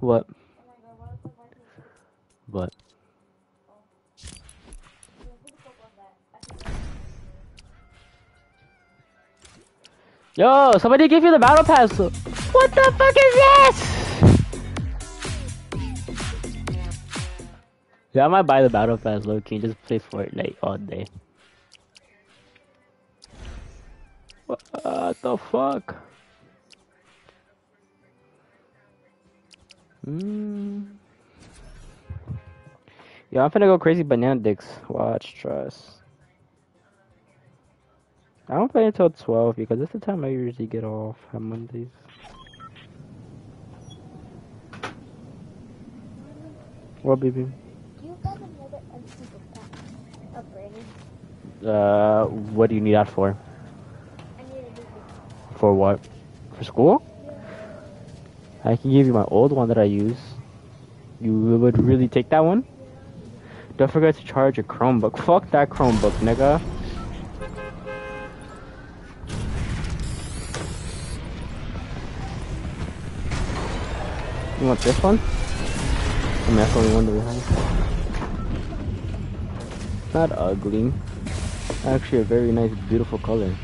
What? What? Yo, somebody give you the battle pass. What the fuck is this? Yeah, I might buy the battle pass low key just play Fortnite all day. What the fuck? Hmm. Yeah, I'm finna go crazy banana dicks. Watch, trust. I don't play until 12 because that's the time I usually get off on Mondays. What, baby? You got another upgrading. Uh, what do you need that for? I need a new For what? For school? I can give you my old one that I use. You would really take that one? Don't forget to charge your Chromebook. Fuck that Chromebook, nigga. You want this one? I mean, that's only one that we have. Not ugly. Actually, a very nice, beautiful color.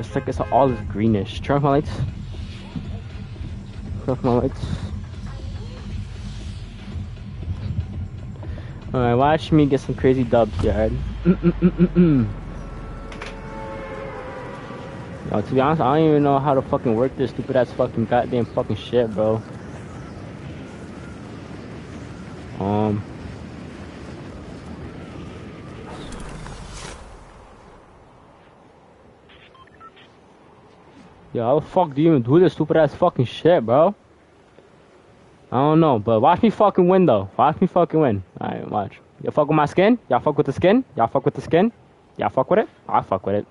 It's like it's all is greenish. Turn off my lights. Off my lights. Alright, watch me get some crazy dubs, yard. Yo, to be honest, I don't even know how to fucking work this stupid ass fucking goddamn fucking shit, bro. Um. Yo, how the fuck do you even do this stupid ass fucking shit, bro? I don't know, but watch me fucking win though. Watch me fucking win. Alright, watch. Y'all fuck with my skin? Y'all fuck with the skin? Y'all fuck with the skin? Y'all fuck with it? I fuck with it.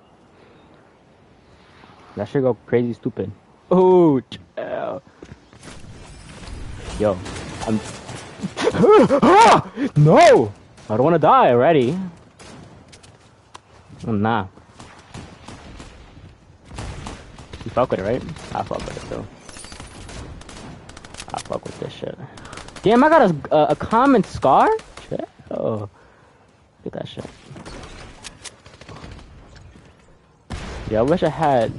That should go crazy stupid. Oh, chill. Yo, I'm. no! I don't wanna die already. Oh, nah. You fuck with it, right? I fuck with it, though. I fuck with this shit. Damn, I got a, a, a common scar? Shit. Oh. Look at that shit. Yeah, I wish I had...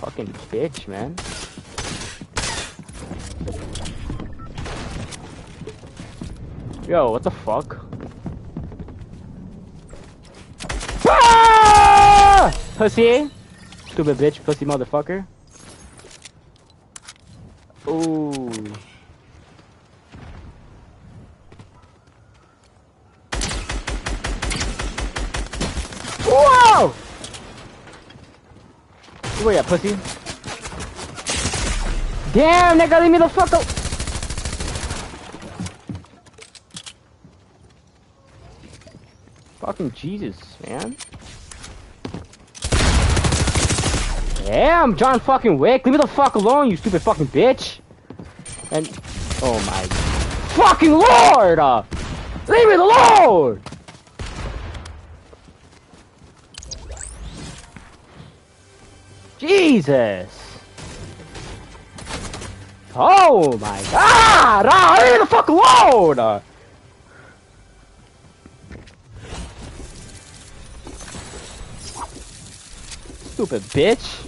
Fucking bitch, man. Yo, what the fuck? Ah! Pussy! Stupid bitch, pussy motherfucker. Ooh. Whoa! Where you at, pussy? Damn, nigga, leave me the fuck up. Fucking Jesus, man. Damn, John fucking Wick, leave me the fuck alone, you stupid fucking bitch. And, oh my fucking lord! Uh, leave me alone! Jesus! Oh my god! Ah, leave me the fuck alone! Uh, Stupid bitch!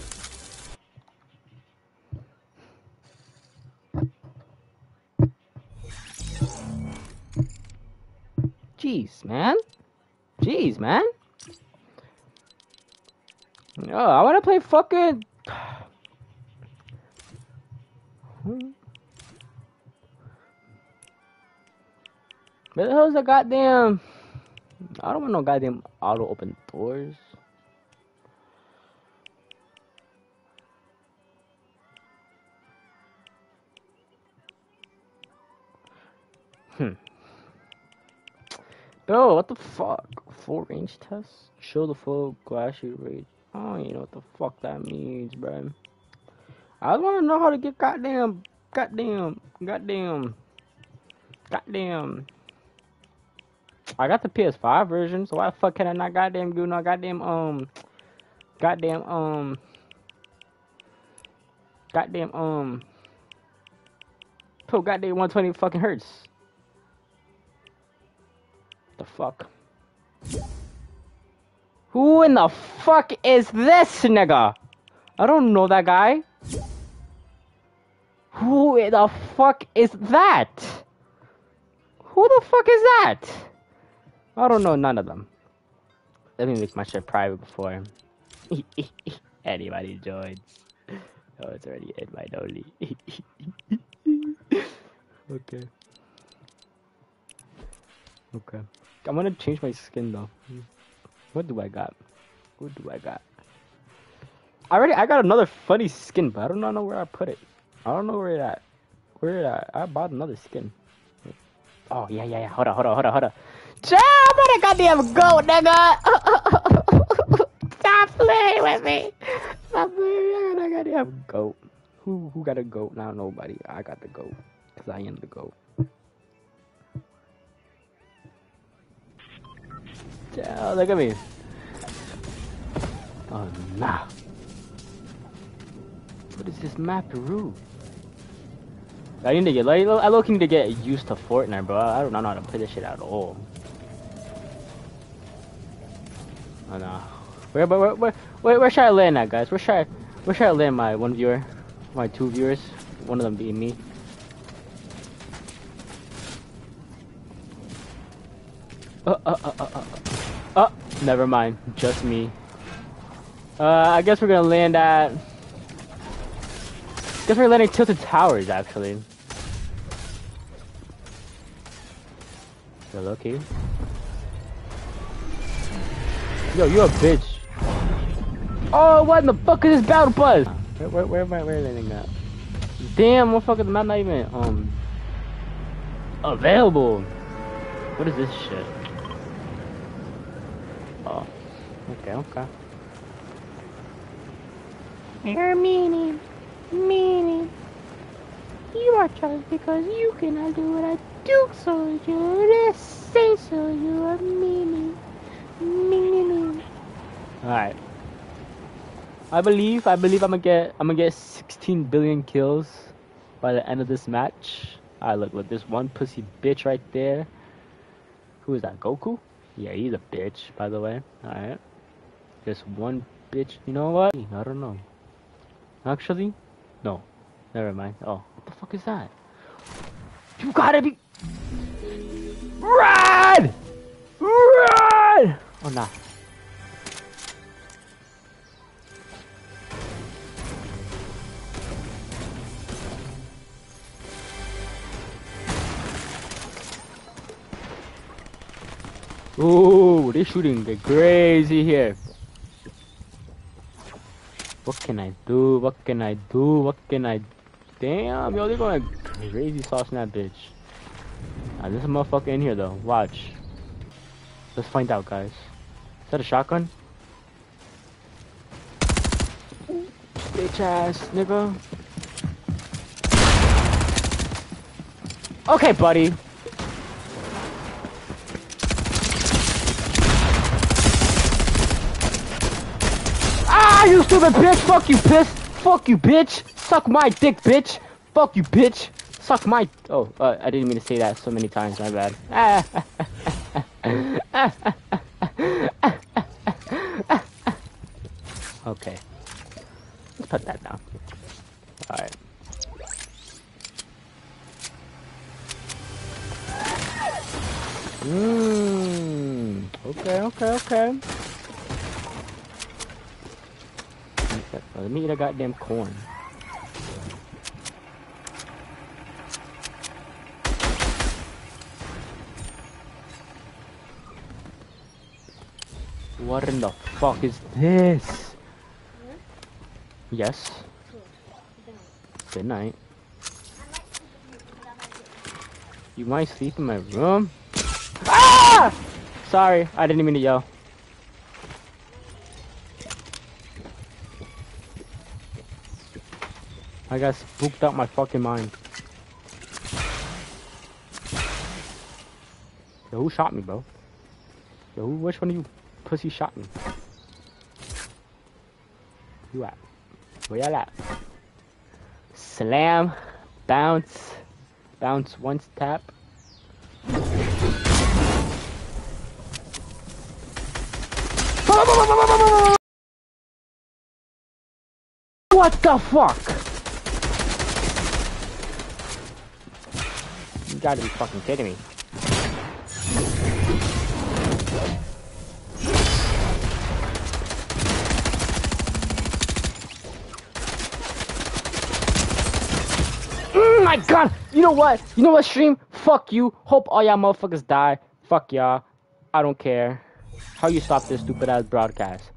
Jeez, man. Jeez, man. Oh, I wanna play fucking. Where the hell's the goddamn? I don't want no goddamn auto open doors. Hmm. Bro, what the fuck? Full range test? Show the full glassy range. Don't even know what the fuck that means, bro. I want to know how to get goddamn, goddamn, goddamn, goddamn. I got the PS5 version, so why the fuck can I not goddamn do no goddamn um goddamn um goddamn um put goddamn 120 fucking hertz. The fuck? Who in the fuck is this nigga? I don't know that guy. Who in the fuck is that? Who the fuck is that? I don't know none of them. Let me make my shit private before anybody joins. Oh, it's already invite only. okay. Okay. I'm gonna change my skin though. What do I got? What do I got? I already I got another funny skin, but I don't know where I put it. I don't know where it at. Where it at? I bought another skin. Oh yeah yeah yeah. Hold on hold on hold on hold on. Chill, I'm goddamn goat, nigga. Stop playing with me. Stop playing. I got a goddamn goat. Who who got a goat? Now nobody. I got the goat. Cause I am the goat. Chill, look at me. Oh nah. What is this map, Peru? I need to get like I look need to get used to Fortnite, bro. I don't know how to play this shit at all. Oh no. Where where where where, where should I land at, guys? Where should I where should I land my one viewer, my two viewers? One of them being me. Uh, uh, uh, uh never mind. Just me. Uh, I guess we're gonna land at. Guess we're landing tilted towers actually. Hello, Key. Yo, you a bitch. Oh, what in the fuck is this battle bus? Where, where, where am I, where landing at? Damn, motherfucker, the map not even, um, available. What is this shit? Oh, okay, okay. You're meaning, meaning. You are just because you cannot do what I do, so you say so. You are meaning, meaning. All right. I believe, I believe I'm gonna get, I'm gonna get 16 billion kills by the end of this match. I look look, this one pussy bitch right there. Who is that? Goku? Yeah, he's a bitch, by the way. Alright. Just one bitch. You know what? I don't know. Actually, no. Never mind. Oh, what the fuck is that? You gotta be. Run! Run! Oh, nah. Ooh, they're shooting the crazy here. What can I do? What can I do? What can I... Damn, yo, they're going crazy sauce in that bitch. Now, there's a motherfucker in here, though. Watch. Let's find out, guys. Is that a shotgun? Bitch ass, nigga. Okay, buddy. Ah, you stupid bitch! Fuck you, piss! Fuck you, bitch! Suck my dick, bitch! Fuck you, bitch! Suck my. Oh, uh, I didn't mean to say that so many times. My bad. okay. Let's put that down. Alright. Mmm. Okay, okay, okay. Let me eat a goddamn corn. What in the fuck is this? Yes. Good night. You might sleep in my room? Ah! Sorry, I didn't mean to yell. I got spooked out my fucking mind. Yo, who shot me, bro? Yo, who, which one of you pussy shot me? You at? Where y'all at? Slam, bounce, bounce once tap. What the fuck? You gotta be fucking kidding me. Mm, my god! You know what? You know what, stream? Fuck you. Hope all y'all motherfuckers die. Fuck y'all. I don't care. How you stop this stupid ass broadcast?